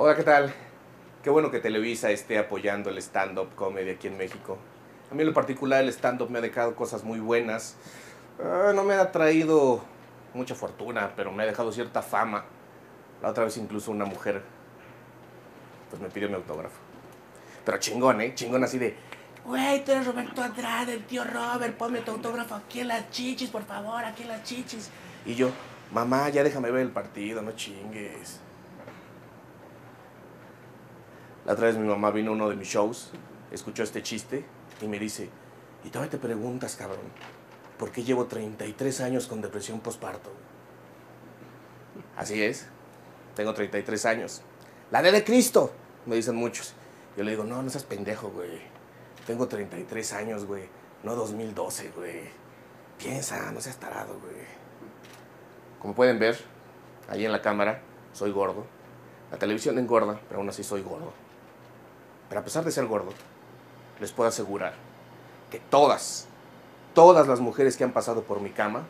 Hola, ¿qué tal? Qué bueno que Televisa esté apoyando el stand-up comedy aquí en México. A mí en lo particular el stand-up me ha dejado cosas muy buenas. Ah, no me ha traído mucha fortuna, pero me ha dejado cierta fama. La otra vez incluso una mujer pues me pidió mi autógrafo. Pero chingón, ¿eh? Chingón así de, güey, tú eres Roberto Andrade, el tío Robert, ponme tu autógrafo aquí en las chichis, por favor, aquí en las chichis. Y yo, mamá, ya déjame ver el partido, no chingues. La otra vez mi mamá vino a uno de mis shows, escuchó este chiste y me dice, y todavía te preguntas, cabrón, ¿por qué llevo 33 años con depresión postparto? Así es, tengo 33 años. La de Cristo, me dicen muchos. Yo le digo, no, no seas pendejo, güey. Tengo 33 años, güey. No 2012, güey. Piensa, no seas tarado, güey. Como pueden ver, ahí en la cámara, soy gordo. La televisión engorda, pero aún así soy gordo. Pero a pesar de ser gordo, les puedo asegurar que todas, todas las mujeres que han pasado por mi cama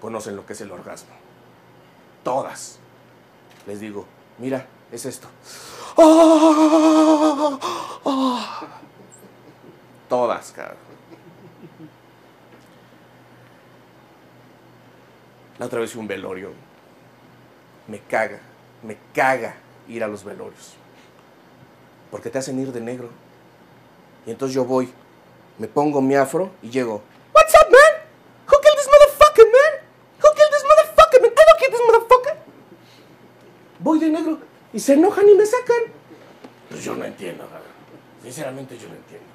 conocen lo que es el orgasmo. Todas. Les digo, mira, es esto. Todas, cabrón. La otra vez un velorio. Me caga, me caga ir a los velorios. Porque te hacen ir de negro. Y entonces yo voy, me pongo mi afro y llego. What's up, man? Who killed this motherfucker, man? Who killed this motherfucker, man? I don't kill this motherfucker. Voy de negro y se enojan y me sacan. Pues yo no entiendo. Sinceramente yo no entiendo.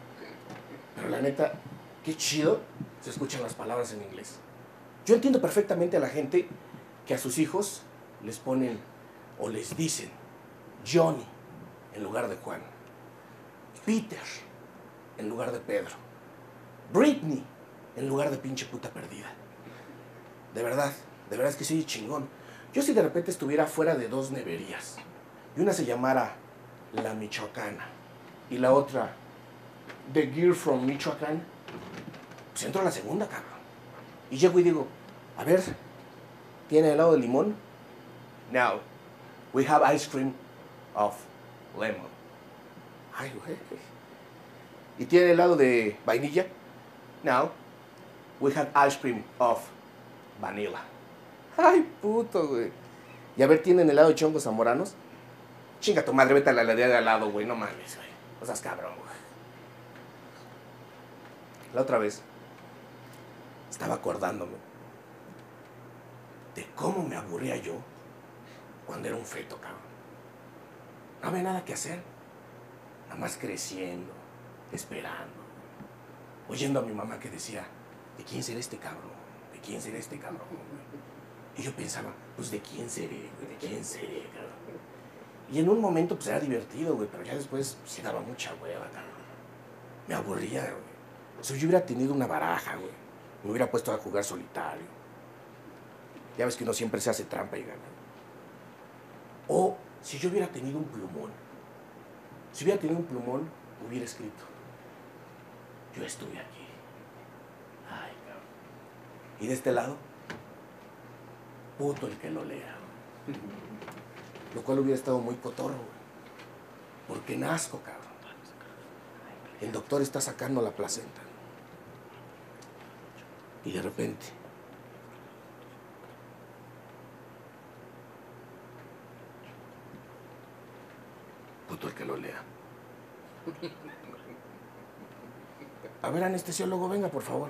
Pero la neta, qué chido se escuchan las palabras en inglés. Yo entiendo perfectamente a la gente que a sus hijos les ponen o les dicen Johnny en lugar de Juan, Peter en lugar de Pedro, Britney en lugar de pinche puta perdida. De verdad, de verdad es que soy chingón. Yo si de repente estuviera fuera de dos neverías y una se llamara La Michoacana y la otra The Gear from Michoacán, pues entro a la segunda, cabrón. Y llego y digo, a ver, ¿tiene helado de limón? Now, we have ice cream of lemon. Ay, güey. ¿Y tiene helado de vainilla? Now, we have ice cream of vanilla. Ay, puto, güey. Y a ver, ¿tienen helado de chongos zamoranos? Chinga tu madre, vete a la heladería de al lado, güey. No mames, güey. O seas cabrón, güey. La otra vez estaba acordándome de cómo me aburría yo cuando era un feto, cabrón. No había nada que hacer. Nada más creciendo, esperando, oyendo a mi mamá que decía, ¿de quién será este cabrón? ¿De quién será este cabrón? Y yo pensaba, pues ¿de quién seré? ¿De quién seré, cabrón? Y en un momento pues era divertido, güey, pero ya después se daba mucha hueva, cabrón. Me aburría, güey. Yo hubiera tenido una baraja, güey, me hubiera puesto a jugar solitario. Ya ves que uno siempre se hace trampa y gana. O si yo hubiera tenido un plumón. Si hubiera tenido un plumón, hubiera escrito. Yo estuve aquí. Ay, cabrón. Y de este lado, puto el que lo lea. Lo cual hubiera estado muy cotorro. Porque nazco, cabrón. El doctor está sacando la placenta. Y de repente. Puto el que lo lea. A ver, anestesiólogo, venga, por favor.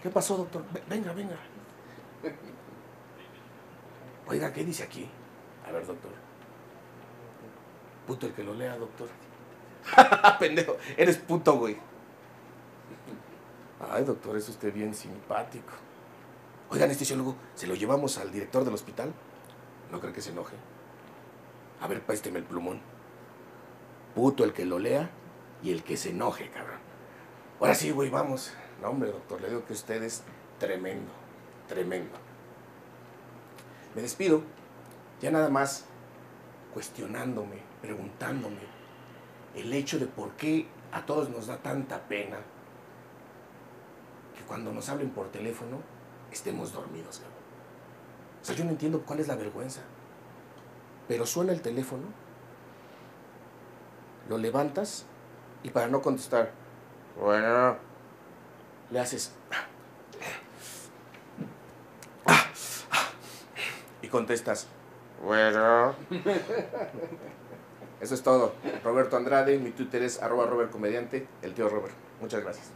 ¿Qué pasó, doctor? Ve- Venga, venga. Oiga, ¿qué dice aquí? A ver, doctor. Puto el que lo lea, doctor. Pendejo, eres puto, güey. Ay, doctor, es usted bien simpático. Oiga, anestesiólogo, ¿se lo llevamos al director del hospital? No creo que se enoje. A ver, présteme el plumón. Puto el que lo lea y el que se enoje, cabrón. Ahora sí, güey, vamos. No, hombre, doctor, le digo que usted es tremendo, tremendo. Me despido, ya nada más cuestionándome, preguntándome el hecho de por qué a todos nos da tanta pena que cuando nos hablen por teléfono estemos dormidos, cabrón. O sea, yo no entiendo cuál es la vergüenza. Pero suena el teléfono, lo levantas y para no contestar, bueno, le haces... Y contestas, bueno. Eso es todo. Roberto Andrade, mi Twitter es arroba Comediante, el tío Robert. Muchas gracias.